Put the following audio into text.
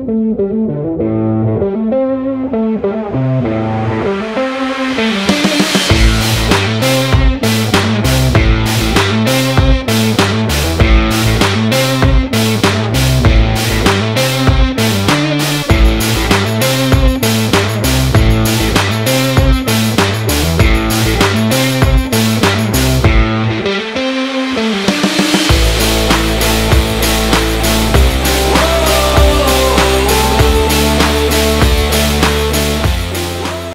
Mm-hmm.